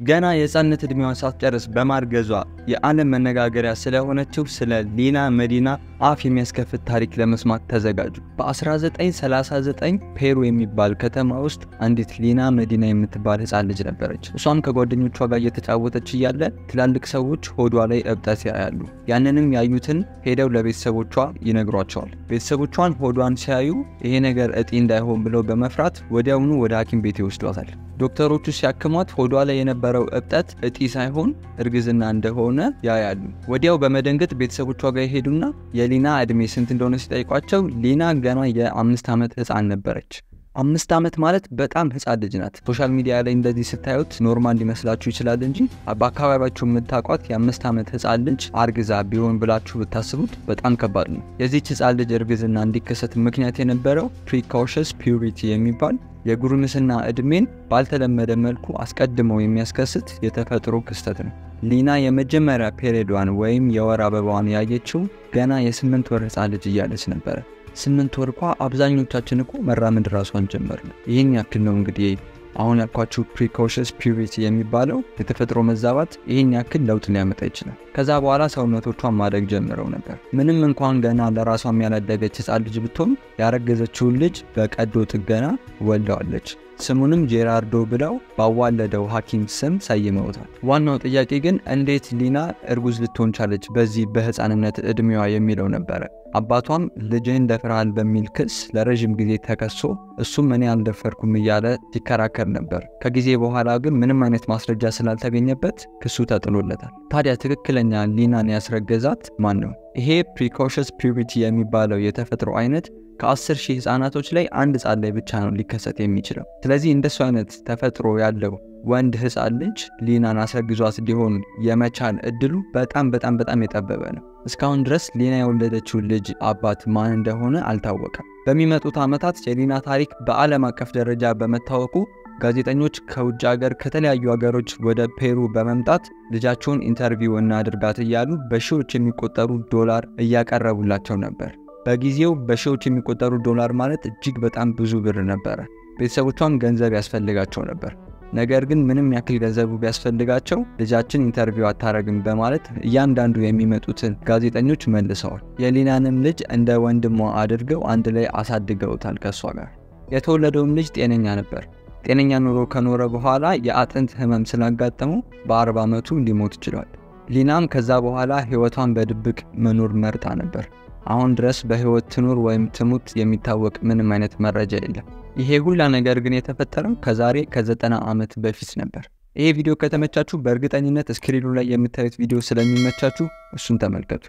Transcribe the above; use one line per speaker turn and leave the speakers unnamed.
ገና የሕፃንነት ዕድሜዋን ሳትጨርስ በማርገዟ የዓለም መነጋገሪያ ስለሆነችው ስለ ሊና መዲና አፍ የሚያስከፍት ታሪክ ለመስማት ተዘጋጁ። በ1939 ፔሩ የሚባል ከተማ ውስጥ አንዲት ሊና መዲና የምትባል ሕፃን ልጅ ነበረች። እሷም ከጓደኞቿ ጋር እየተጫወተች እያለ ትላልቅ ሰዎች ሆዷ ላይ እብጠት ያያሉ። ያንንም ያዩትን ሄደው ለቤተሰቦቿ ይነግሯቸዋል። ቤተሰቦቿን ሆዷን ሲያዩ ይሄ ነገር እጢ እንዳይሆን ብለው በመፍራት ወዲያውኑ ወደ ሐኪም ቤት ይወስዷታል። ዶክተሮቹ ሲያክሟት ሆዷ ላይ የነበረው እብጠት እጢ ሳይሆን እርግዝና እንደሆነ ያያሉ። ወዲያው በመደንገጥ ቤተሰቦቿ ጋር ይሄዱና የሊና ዕድሜ ስንት እንደሆነ ሲጠይቋቸው ሊና ገና የአምስት ዓመት ሕፃን ነበረች። አምስት ዓመት ማለት በጣም ሕፃን ልጅ ናት። social media ላይ እንደዚህ ስታዩት normal ሊመስላችሁ ይችላል እንጂ በአካባቢያችሁ የምታውቋት የአምስት ዓመት ሕፃን ልጅ አርግዛ ቢሆን ብላችሁ ብታስቡት በጣም ከባድ ነው። የዚች ሕፃን ልጅ እርግዝና እንዲከሰት ምክንያት የነበረው precocious puberty የሚባል የጉርምስና ዕድሜን ባልተለመደ መልኩ አስቀድመው የሚያስከስት የተፈጥሮ ክስተት ነው። ሊና የመጀመሪያ period ዷን ወይም የወር አበባዋን ያየችው ገና የስምንት ወር ሕፃን ልጅ እያለች ነበረ። ስምንት ወር እንኳ አብዛኞቻችን እኮ መራመድ ራሷን ጀመርን። ይህን ያክል ነው እንግዲህ አሁን ያልኳችሁ precocious puberty የሚባለው የተፈጥሮ መዛባት ይህን ያክል ለውጥ ሊያመጣ ይችላል። ከዛ በኋላ ሰውነቶቿን ማደግ ጀምረው ነበር። ምንም እንኳን ገና ለራሷም ያላደገች ሕፃን ልጅ ብትሆን ያረገዘችውን ልጅ በቀዶ ጥገና ወልደዋለች። ስሙንም ጄራርዶ ብለው ባዋለደው ሐኪም ስም ሰይመውታል። ዋናው ጥያቄ ግን እንዴት ሊና እርጉዝ ልትሆን ቻለች በዚህ በሕፃንነት ዕድሜዋ የሚለው ነበረ። አባቷም ልጅህን ደፍረሃል በሚል ክስ ለረዥም ጊዜ ተከሶ እሱም እኔ አልደፈርኩም እያለ ሲከራከር ነበር። ከጊዜ በኋላ ግን ምንም አይነት ማስረጃ ስላልተገኘበት ክሱ ተጥሎለታል። ታዲያ ትክክለኛ ሊናን ያስረገዛት ማን ነው? ይሄ precocious puberty የሚባለው የተፈጥሮ አይነት ከ10 ሺህ ህጻናቶች ላይ አንድ ህጻን ላይ ብቻ ነው ሊከሰት የሚችለው። ስለዚህ እንደሱ አይነት ተፈጥሮ ያለው ወንድ ህጻን ልጅ ሊናን አስረግዟት ሊሆን የመቻል እድሉ በጣም በጣም በጣም የጠበበ ነው። እስካሁን ድረስ ሊና የወለደችው ልጅ አባት ማን እንደሆነ አልታወቀም። በሚመጡት ዓመታት የሊና ታሪክ በዓለም አቀፍ ደረጃ በመታወቁ ጋዜጠኞች ከውጭ ሀገር ከተለያዩ ሀገሮች ወደ ፔሩ በመምጣት ልጃቸውን interview እናድርጋት እያሉ በሺዎች የሚቆጠሩ ዶላር እያቀረቡላቸው ነበር። በጊዜው በሺዎች የሚቆጠሩ ዶላር ማለት እጅግ በጣም ብዙ ብር ነበረ። ቤተሰቦቿም ገንዘብ ያስፈልጋቸው ነበር። ነገር ግን ምንም ያክል ገንዘቡ ቢያስፈልጋቸው ልጃችን interview አታረግም በማለት እያንዳንዱ የሚመጡትን ጋዜጠኞች መልሰዋል። የሊናንም ልጅ እንደ ወንድሟ አድርገው አንድ ላይ አሳድገውታል ከእሷ ጋር። የተወለደውም ልጅ ጤነኛ ነበር። ጤነኛ ኑሮ ከኖረ በኋላ የአጥንት ህመም ስላጋጠመው በ40 ዓመቱ ሊሞት ችሏል። ሊናም ከዛ በኋላ ህይወቷን በድብቅ መኖር መርጣ ነበር። አሁን ድረስ በህይወት ትኑር ወይም ትሙት የሚታወቅ ምንም አይነት መረጃ የለም። ይሄ ሁላ ነገር ግን የተፈጠረው ከዛሬ ከዘጠና ዓመት በፊት ነበር። ይሄ ቪዲዮ ከተመቻችሁ በእርግጠኝነት screen ኑ ላይ የምታዩት ቪዲዮ ስለሚመቻችሁ እሱን ተመልከቱ።